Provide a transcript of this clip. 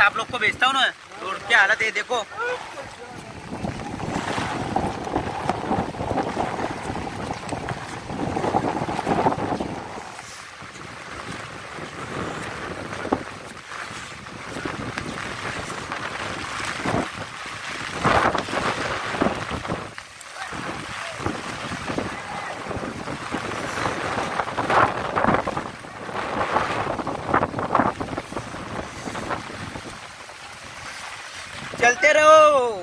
आप लोग को भेजता हूँ ना। क्या हालत है देखो। altero.